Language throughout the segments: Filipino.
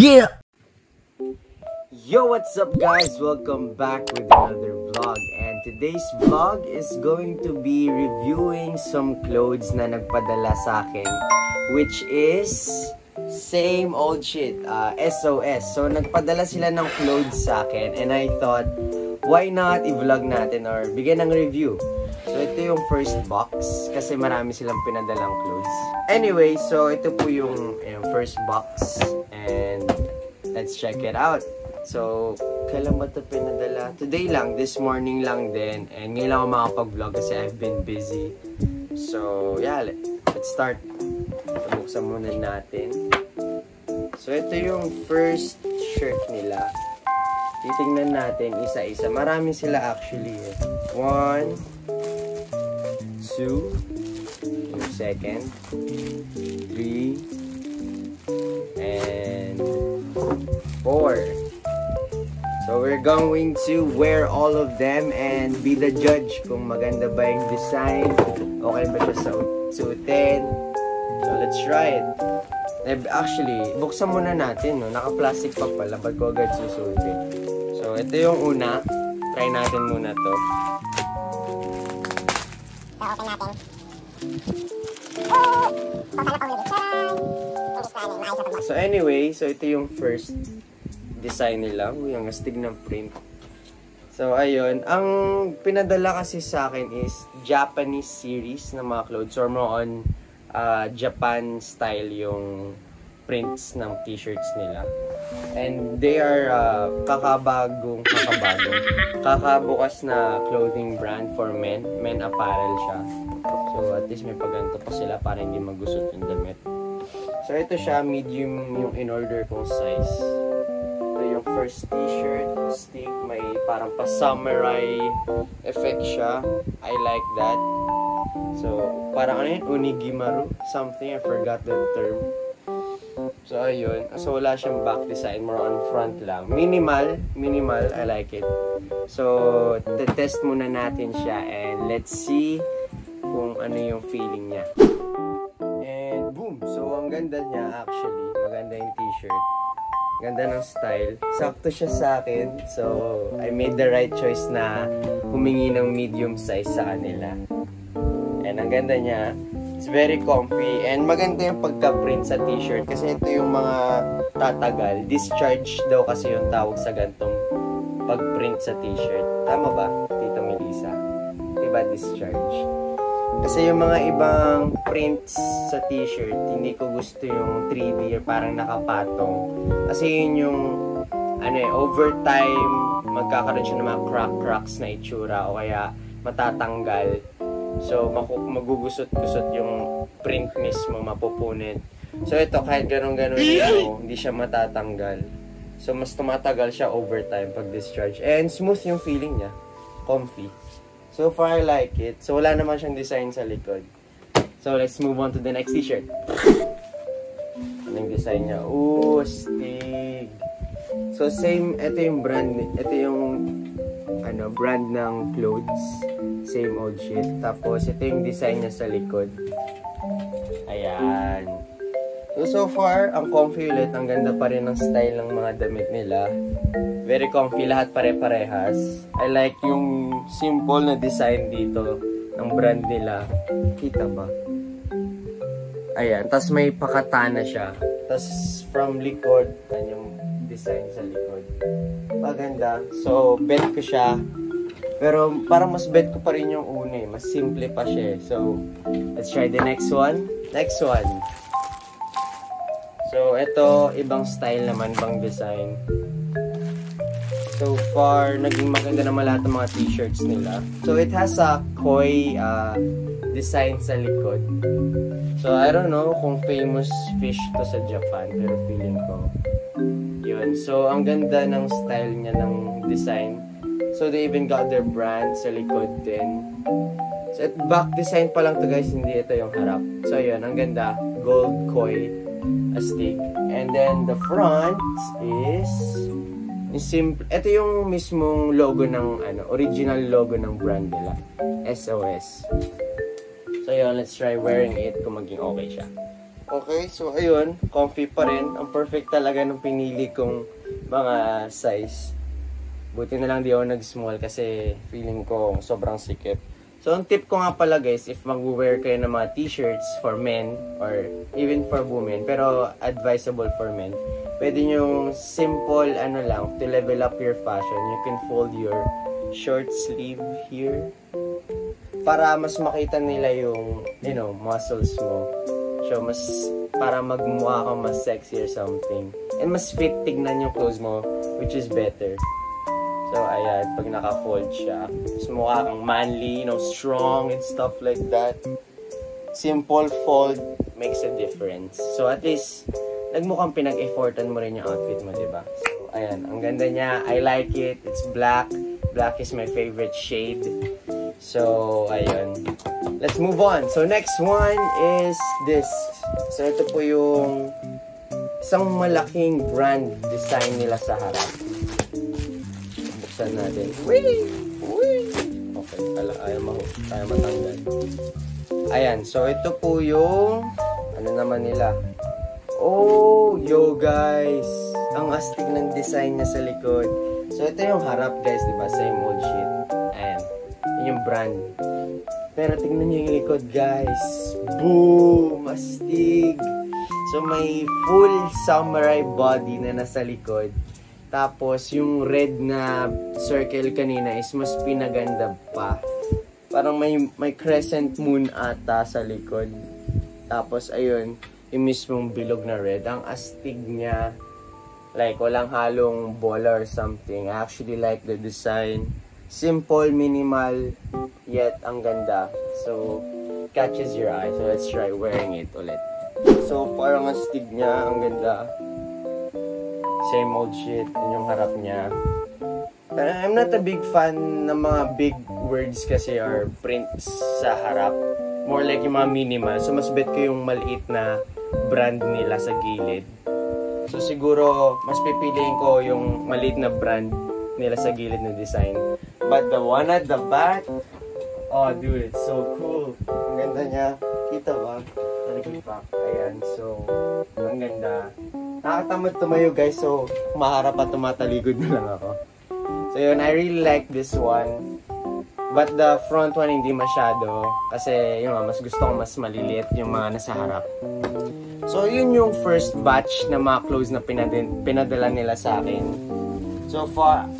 Yeah! Yo, what's up guys? Welcome back with another vlog. And today's vlog is going to be reviewing some clothes na nagpadala sa akin. Which is same old shit, uh, SOS. So, nagpadala sila ng clothes sa akin. And I thought, why not i-vlog natin or bigyan ng review. So, ito yung first box kasi marami silang pinadalang clothes. Anyway, so ito po yung, yung first box. And let's check it out. So, kailan ba ito pinadala? Today lang, this morning lang din. And ngayon lang ako makapag-vlog kasi I've been busy. So, yeah, let, let's start. Buksan muna natin. So, ito yung first shirt nila. Titingnan natin isa-isa. Marami sila actually. Eh. One, two, yung second, three, and four. So we're going to wear all of them and be the judge kung maganda ba yung design, okay ba siya sa suited. So let's try it. Actually, buksan muna natin, no? Naka-plastic pa pala, ba't ko agad susuotin? So, ito yung una. Try natin muna to. So, open natin. Oh! So, sana So anyway, so ito yung first design nila. Uy, ang astig ng print. So ayun, ang pinadala kasi sa akin is Japanese series ng mga clothes or more on uh, Japan style yung prints ng t-shirts nila. And they are uh, kakabagong, kakabagong, kakabukas na clothing brand for men. Men apparel siya. So at least may paganto pa sila para hindi magusot yung damit. So ito siya, medium yung in-order kong size. Ito yung first t-shirt, stick, may parang pa-samurai effect siya. I like that. So, parang ano yun, unigimaru, something, I forgot the term. So, ayun. So, wala siyang back design, more on front lang. Minimal, minimal, I like it. So, test muna natin siya and let's see kung ano yung feeling niya. And boom! So, ang ganda niya actually. Maganda yung t-shirt. Ganda ng style. Sakto siya sa akin. So, I made the right choice na humingi ng medium size sa kanila. And ang ganda niya. It's very comfy. And maganda yung pagka-print sa t-shirt. Kasi ito yung mga tatagal. Discharge daw kasi yung tawag sa gantong pag-print sa t-shirt. Tama ba, Tita Melissa? Diba discharge? Kasi yung mga ibang prints sa t-shirt, hindi ko gusto yung 3D or parang nakapatong. Kasi yun yung, ano eh, over time, magkakaroon siya ng mga crack-cracks na itsura o kaya matatanggal. So, magugusot-gusot yung print mismo, mapupunit. So, ito, kahit ganun-ganun ito, hindi siya matatanggal. So, mas tumatagal siya over time pag discharge. And smooth yung feeling niya. Comfy. So far, I like it. So, wala naman siyang design sa likod. So, let's move on to the next t-shirt. Anong design niya? Ooh, stig. So, same, ito yung brand, ito yung, ano, brand ng clothes. Same old shit. Tapos, ito yung design niya sa likod. Ayan. So, so far, ang comfy ulit. Ang ganda pa rin ng style ng mga damit nila. Very comfy. Lahat pare-parehas. I like yung simple na design dito ng brand nila. Kita ba? Ayan. Tapos may pakatana siya. Tapos from likod, yung design sa likod. Maganda. So, bet ko siya. Pero parang mas bet ko pa rin yung una eh. Mas simple pa siya eh. So, let's try the next one. Next one. So, ito, ibang style naman, ibang design. So far, naging maganda naman lahat ng mga t-shirts nila. So, it has a koi uh, design sa likod. So, I don't know kung famous fish to sa Japan, pero feeling ko. Yun. So, ang ganda ng style niya ng design. So, they even got their brand sa likod din. So, at back design pa lang to guys, hindi ito yung harap. So, yun. Ang ganda. Gold koi astig. And then, the front is simple. Ito yung mismong logo ng, ano, original logo ng brand nila. SOS. So, yun. Let's try wearing it kung maging okay siya. Okay, so ayun, comfy pa rin. Ang perfect talaga ng pinili kong mga size. Buti na lang di ako nag-small kasi feeling ko sobrang sikip. So, ang tip ko nga pala guys, if mag-wear kayo ng mga t-shirts for men or even for women, pero advisable for men, pwede nyo simple ano lang, to level up your fashion, you can fold your short sleeve here para mas makita nila yung, you know, muscles mo. So, mas, para magmukha kang mas sexy or something. And mas fit tignan yung clothes mo, which is better. So, ayan, pag naka-fold siya, mas mukha kang manly, you know, strong and stuff like that. Simple fold makes a difference. So, at least, nagmukhang pinag-effortan mo rin yung outfit mo, di ba? So, ayan, ang ganda niya. I like it. It's black. Black is my favorite shade. So, ayun. Let's move on. So, next one is this. So, ito po yung isang malaking brand design nila sa harap. Buksan natin. Whee! Whee! Okay, ala, ayaw, ma ayaw matanggal. Ayan, so ito po yung ano naman nila. Oh, yo guys! Ang astig ng design niya sa likod. So, ito yung harap guys, di ba? Same old shit. Ayan. Yun yung brand. Pero tingnan nyo yung likod guys. Boom! Astig! So, may full samurai body na nasa likod. Tapos, yung red na circle kanina is mas pinaganda pa. Parang may, may crescent moon ata sa likod. Tapos, ayun, yung mismong bilog na red. Ang astig niya. Like, walang halong bola or something. I actually like the design. Simple, minimal, yet ang ganda. So, catches your eye. So, let's try wearing it ulit. So, parang astig niya. Ang ganda. Same old shit. Yun yung harap niya. Pero I'm not a big fan ng mga big words kasi or prints sa harap. More like yung mga minimal. So, mas bet ko yung maliit na brand nila sa gilid. So, siguro, mas pipiliin ko yung maliit na brand nila sa gilid na design. But the one at the back, oh dude, it's so cool. Ang ganda niya. Kita ba? Nalikipak. Ayan, so, ang ganda. Nakatamad tumayo guys, so maharap at tumataligod na lang ako. So yun, I really like this one. But the front one hindi masyado. Kasi yun nga, mas gusto ko mas maliliit yung mga nasa harap. So yun yung first batch na mga clothes na pinadin, pinadala nila sa akin. So far,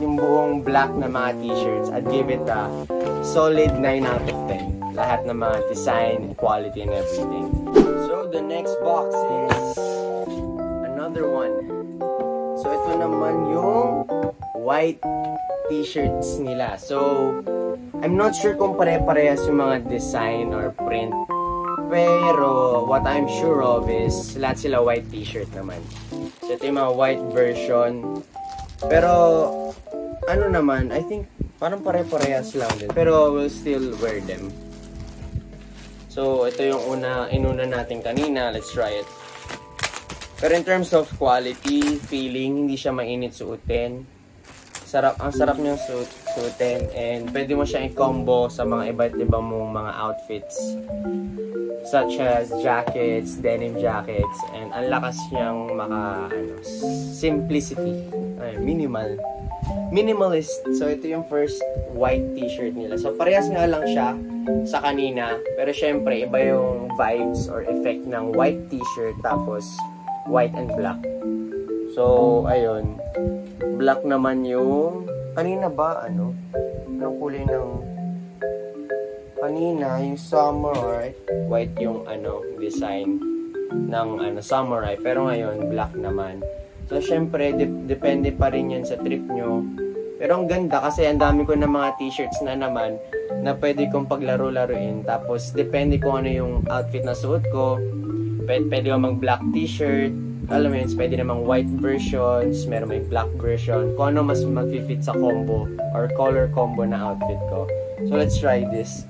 yung buong black na mga t-shirts, I'd give it a solid 9 out of 10. Lahat ng mga design, quality, and everything. So the next box is another one. So ito naman yung white t-shirts nila. So, I'm not sure kung pare-parehas yung mga design or print. Pero, what I'm sure of is, lahat sila white t-shirt naman. So, ito yung mga white version. Pero, ano naman, I think, parang pare-parehas lang din. Pero, we'll still wear them. So, ito yung una, inuna natin kanina. Let's try it. Pero in terms of quality, feeling, hindi siya mainit suotin. Sarap, ang sarap niyang suit, suotin and pwede mo siyang i-combo sa mga iba't ibang mong mga outfits such as jackets, denim jackets, and ang lakas niyang maka, ano, simplicity, ay, minimal. Minimalist. So, ito yung first white t-shirt nila. So, parehas nga lang siya sa kanina. Pero, syempre, iba yung vibes or effect ng white t-shirt tapos white and black. So, ayun. Black naman yung... Kanina ba, ano? Anong kulay ng... Kanina, yung samurai. White yung, ano, design ng, ano, samurai. Pero ngayon, black naman. So, syempre, de- depende pa rin yan sa trip nyo. Pero ang ganda kasi ang dami ko ng mga t-shirts na naman na pwede kong paglaro-laruin. Tapos, depende kung ano yung outfit na suot ko. Pwede, pwede ko mag black t-shirt. Alam mo yun, pwede namang white versions. Meron may black version. Kung ano mas mag-fit sa combo or color combo na outfit ko. So, let's try this.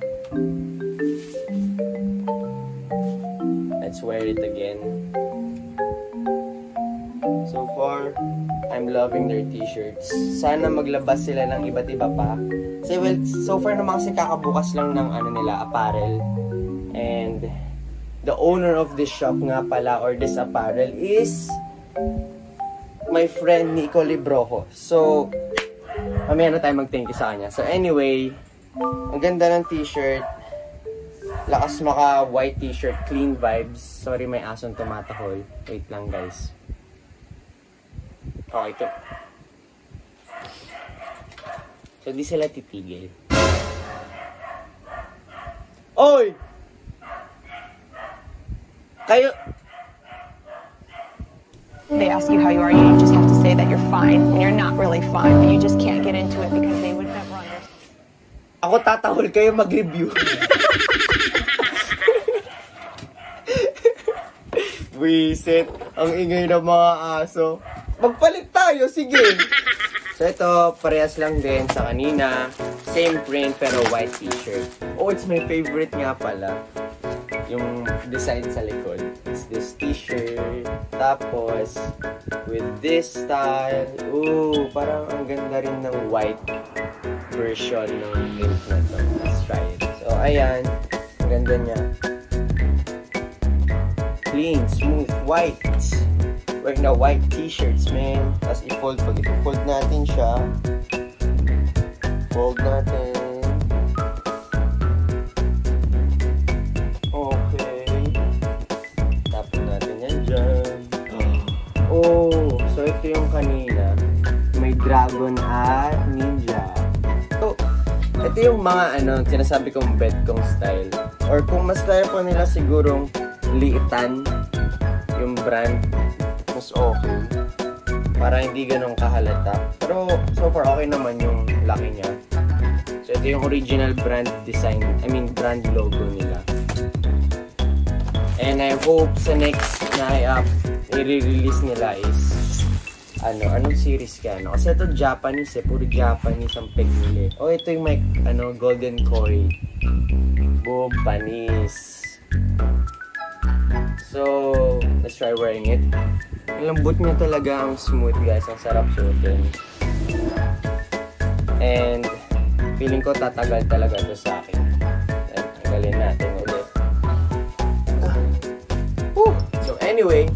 Let's wear it again. So far, I'm loving their t-shirts. Sana maglabas sila ng iba't iba pa. Kasi well, so far naman kasi kakabukas lang ng ano nila, apparel. The owner of this shop nga pala or this apparel is my friend Nico Librojo. So, mamaya na tayo mag-thank you sa kanya. So anyway, ang ganda ng t-shirt. Lakas maka white t-shirt, clean vibes. Sorry, may asong tumatahol. Wait lang guys. Okay, ito. So, di sila titigil. Oy! Kayo, They ask you how you are, you just have to say that you're fine when you're not really fine, but you just can't get into it because they would never understand. Ako tatahol kayo mag-review. Wisit. Ang ingay ng mga aso. Magpalit tayo, sige. So ito, parehas lang din sa kanina. Same print pero white t-shirt. Oh, it's my favorite nga pala. Yung design sa likod. It's this t-shirt. Tapos, with this style. Ooh, parang ang ganda rin ng white version ng print na to. Let's try it. So, ayan. Ang ganda niya. Clean, smooth, white. Wearing na white t-shirts, man. Tapos i-fold. Pag i-fold natin siya, fold natin. Ito yung mga ano, sinasabi kong bet kong style. Or kung mas kaya po nila sigurong liitan yung brand, mas okay. Para hindi ganun kahalata. Pero so far okay naman yung laki niya. So ito yung original brand design, I mean brand logo nila. And I hope sa next na up, i-release nila is ano, anong series ka, ano? Kasi ito Japanese eh, puro Japanese ang peg nila. eh. Oh, ito yung may, ano, Golden Koi. Boom, panis. So, let's try wearing it. Ang lambot niya talaga, ang smooth guys, ang sarap suotin. And, feeling ko tatagal talaga to sa akin. Tanggalin natin ulit. Whew. So, anyway,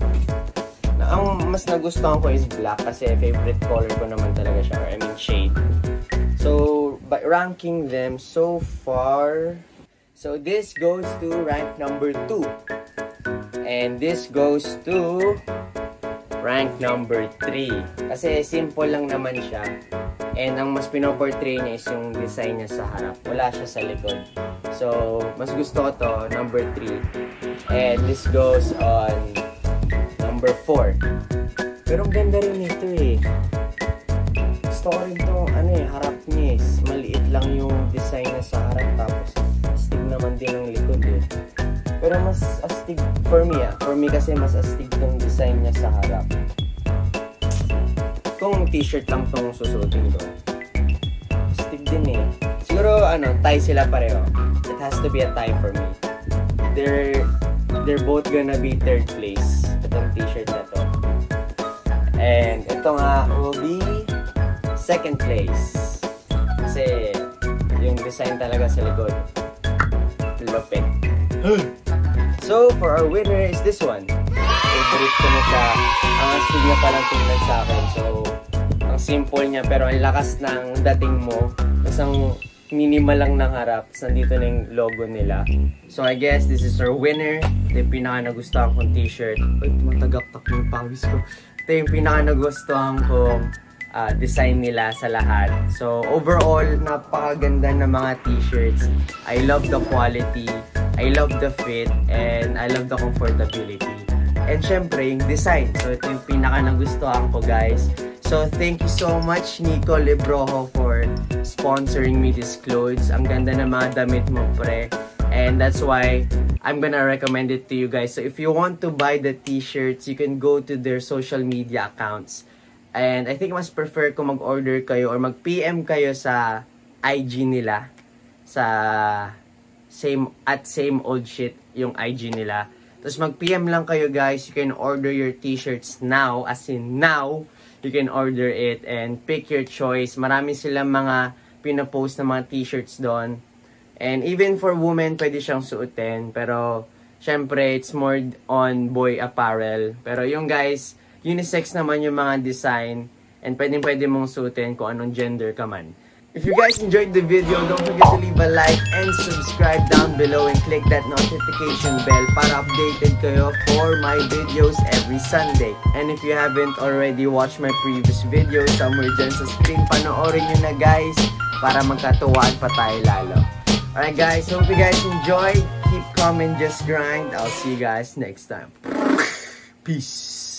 mas nagustuhan ko is black kasi favorite color ko naman talaga siya, or I mean shade. So, by ranking them so far, so this goes to rank number 2. And this goes to rank number 3. Kasi simple lang naman siya. And ang mas pinoportray niya is yung design niya sa harap. Wala siya sa likod. So, mas gusto ko to, number 3. And this goes on number 4. Pero ang ganda rin ito eh. Gusto ko rin to, ano eh, harap niya eh. Maliit lang yung design niya sa harap. Tapos, astig naman din ang likod eh. Pero mas astig, for me ah. For me kasi mas astig tong design niya sa harap. Kung t-shirt lang tong susutin ko. Astig din eh. Siguro, ano, tie sila pareho. It has to be a tie for me. They're, they're both gonna be third And ito nga will be second place. Kasi yung design talaga sa likod. Lupit. So, for our winner is this one. Favorite ko na siya. Ang astig na palang tingnan sa akin. So, ang simple niya pero ang lakas ng dating mo. Tapos ang minimal lang ng harap. Tapos nandito na yung logo nila. So, I guess this is our winner. Ito yung pinaka nagustuhan kong t-shirt. Uy, matagak-tak yung pawis ko. Ito yung pinaka nagustuhan kong ah, design nila sa lahat. So, overall, napakaganda ng mga t-shirts. I love the quality. I love the fit. And I love the comfortability. And syempre, yung design. So, ito yung pinaka nagustuhan ko, guys. So, thank you so much, Nico Lebrojo, for sponsoring me these clothes. Ang ganda ng mga damit mo, pre. And that's why I'm gonna recommend it to you guys. So, if you want to buy the t-shirts, you can go to their social media accounts. And I think mas prefer kung mag-order kayo or mag-PM kayo sa IG nila. Sa same at same old shit yung IG nila. Tapos mag-PM lang kayo guys. You can order your t-shirts now. As in now, you can order it and pick your choice. Marami silang mga pinopost na mga t-shirts doon. And even for women, pwede siyang suotin. Pero syempre, it's more on boy apparel. Pero yung guys, unisex naman yung mga design and pwedeng pwede mong suotin kung anong gender ka man. If you guys enjoyed the video, don't forget to leave a like and subscribe down below and click that notification bell para updated kayo for my videos every Sunday. And if you haven't already watched my previous video, somewhere dyan sa screen, panoorin nyo na guys para magkatuwaan pa tayo lalo. Alright guys, hope you guys enjoyed. Keep and just grind. I'll see you guys next time. Peace.